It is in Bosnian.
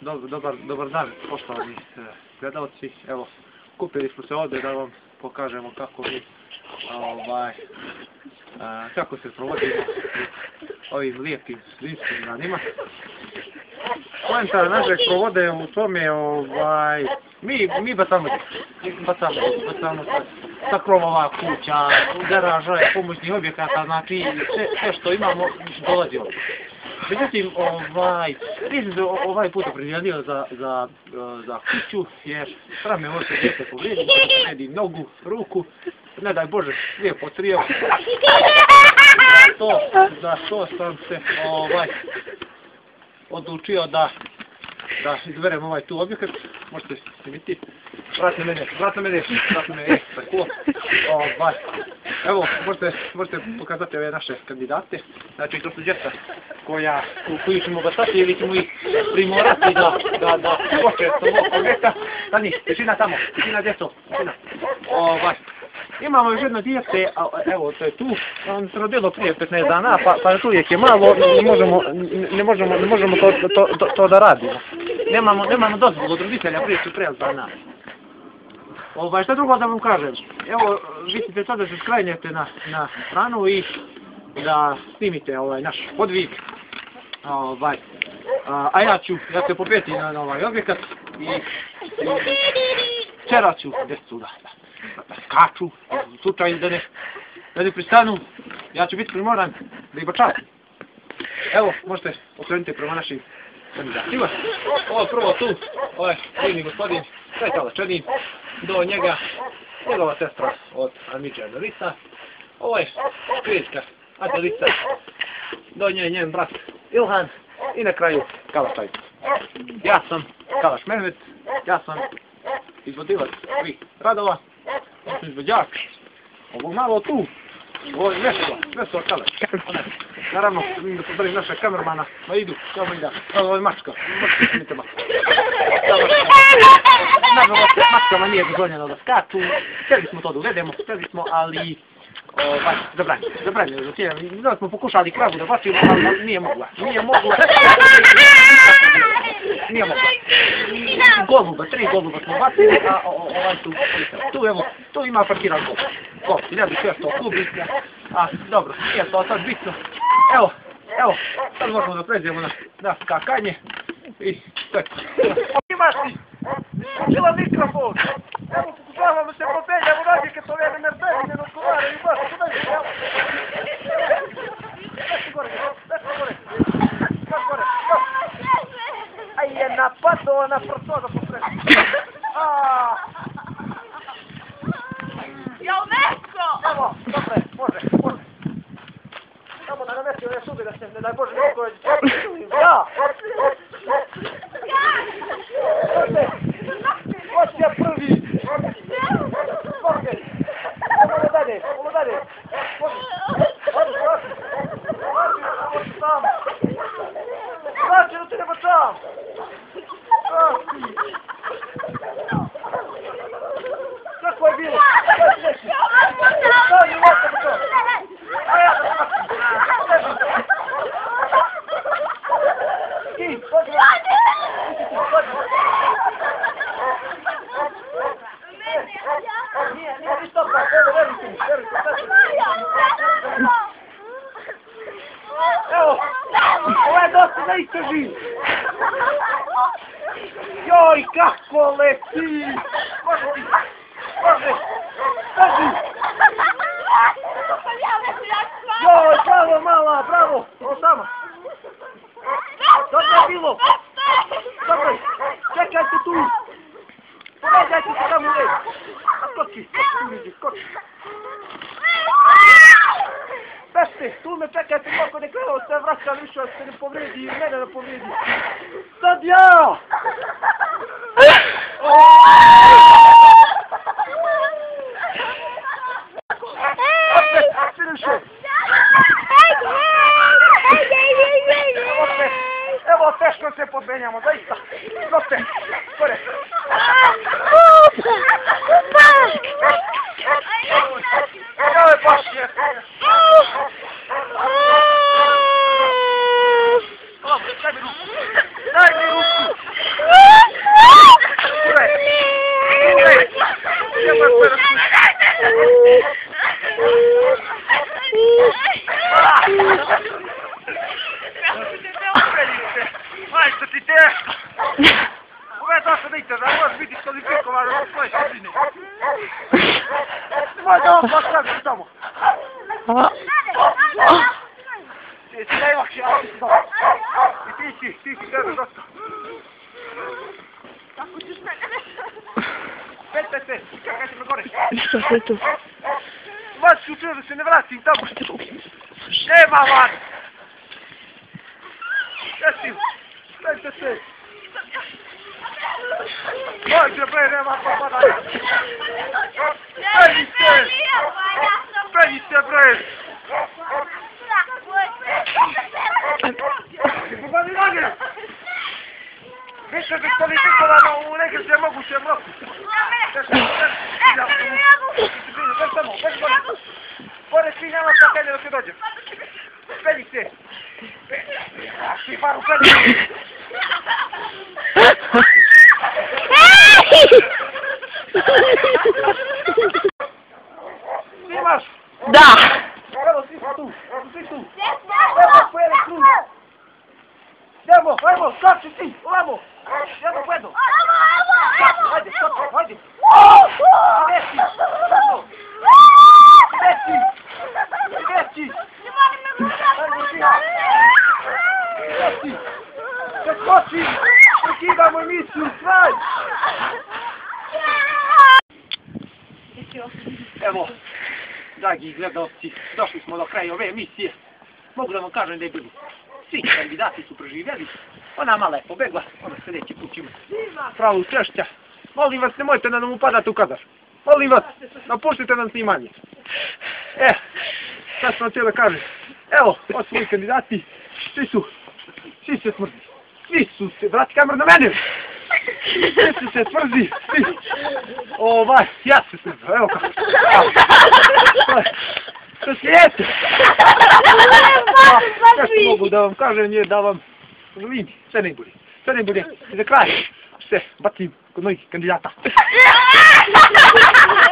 Dobar, dobar, dobar dan, poštovani e, gledalci. Evo, kupili smo se ovdje da vam pokažemo kako mi, ovaj, a, kako se provodimo ovim lijepim zimskim danima. Poenta naše provode u tome, ovaj, mi, mi bacamo, bacamo, bacamo sa, sa krovova kuća, garaža, pomoćnih objekata, znači sve, sve što imamo dolazi ovdje. Međutim, ovaj, nisam se ovaj put opredijelio za, za, e, za kuću, jer sram je može se djete povrijedi, povrijedi nogu, ruku, ne daj Bože, lijepo trijelo. To, za to sam se ovaj, odlučio da da izberem ovaj tu objekat, možete se vidjeti. Vrat na mene, vrati mene, vrati mene, tako. Ovaj, evo, možete, možete pokazati ove naše kandidate. Znači, to su djeca koja, koju ćemo glasati ili ćemo ih primorati da, da, da skoče s ovog kometa. Stani, tišina tamo, tišina djeco, tišina. Ovaj, Imamo još jedno dijete, a evo, to je tu, on se rodilo prije 15 dana, pa, pa još uvijek je malo, ne možemo, ne možemo, ne možemo to, to, to, to da radimo. Nemamo, nemamo dozvolu od roditelja prije 14 dana. Ovaj, šta drugo da vam kažem? Evo, vidite sada se skrajnete na, na stranu i da snimite ovaj naš podvig. Ovaj, a, a ja ću, ja se popeti na, na ovaj objekat i, i včera ću desu da, da, da skaču, u slučaju da ne, da ne pristanu, ja ću biti primoran da ih bačatim. Evo, možete okrenuti prema našim kandidatima. Ovo prvo tu, ovaj divni gospodin, Svetala Lečenin, do njega njegova sestra od Amidža Adelica, ovo je švedska Adelica, do nje njen brat Ilhan. I na kraju Kalaš Tajc. Ja sam Kalaš Mehmet, ja sam izvodilac ovih radova, ja sam izvođač, ovo malo tu, ovo je veselo, veselo Kalaš. Naravno, mi da pozdravim naša kamermana, ma idu, samo da. ovo je mačka, mačka, snimite mačka. Nažalost, mačkama nije dozvoljeno da skaču, htjeli smo to da uvedemo, htjeli smo, ali ovaj, zabranjeno, zabranjeno za cijeli. Da smo pokušali kravu da bačimo, ali nije mogla, nije mogla. Nije mogla. Goluba, tri goluba smo bacili, a ovaj tu, tu evo, tu ima parkiran gol. Gol, hiljadu šesto a dobro, nije to sad bitno. Evo, evo, sad možemo da pređemo na, na skakanje i sve. Imaš ti,Ila mikrofon, evo pokušavamo se popenjamo, radi kad to vene Mercedes ne odgovara i baš, tu neće, evo. Nešto gore, nešto gore, nešto gore, Aj je napadao na prso da popredi. Aaaa. Jel mesto? Evo, dobre, može, može. Samo da namesti ove sude da se, ne daj Bože, neko je... Ja! Hoće! Hoće prvi! Može! Ovo dalje, ovo dalje! Može! Može, može! Može, sam! Znači, da te ne bačam! Znači! Kako je bilo? Kako je bilo? Stavim u ovako ja da sam! Nije, nije pa, evo. Evo, ovo je dosta da istražim. Joj, kako leti! Može ti, može, drži! Joj, bravo, mala, bravo, ovo samo. Dobro je bilo. Dobro, čekajte tu. Pomagajte se tamo u red. Skoči, skoči, ljudi, skoči. Tu me čekajte koliko ne krenuo se vraća više, se ne povrijedi i mene ne. Sad ja! Aí, no pé. Por Pustite! Ove je došlo vidite, da možeš biti skvalifikovan od svoje sredine. Nemoj da ovo postavljam tamo. Ti si najlakši, ali ti si dobro. I ti si, ti si tebe dosta. Pet, pet, pet, čekaj se me gore. Ništa sve tu. Vas ću čuo da se ne vratim tamo. Nema van! Jesi, dajte se. Dođe bre, nema popadanja. Penji se, penji se bre. Pogledaj noge. Više bi kvalifikovano u neke sve moguće mogu. Pored svi nema šta penje da se dođe. Penji se. Ti paru penji. Imaš. Da! Evo, svi su tu. Svi tu. Evo, pojeli Dá! Vamos, vamos, solte sim, vamos! Vamos, vamos! Vamos, vamos! Vai, vai! Desce! Desce! Desce! Skidamo emisiju, kraj. Evo, dragi gledalci, došli smo do kraja ove emisije. Mogu da vam kažem da je bilo. Svi kandidati su preživjeli. Ona mala je pobegla, ona sljedeći put ima pravu češća. Molim vas, nemojte da nam upadate u kadar. Molim vas, napuštite nam snimanje. E, sad sam htio da kažem. Evo, ovo su kandidati. Svi su, svi se smrdi. Svi su se, vrati kamer na mene. Svi su se smrdi, svi. Ovaj, ja se smrdi, evo kako. Evo. To je- To svijete. Sve što mogu da vam kažem je da vam želim sve najbolje. Sve najbolje. I za kraj se bacim kod mojih kandidata. Yeah!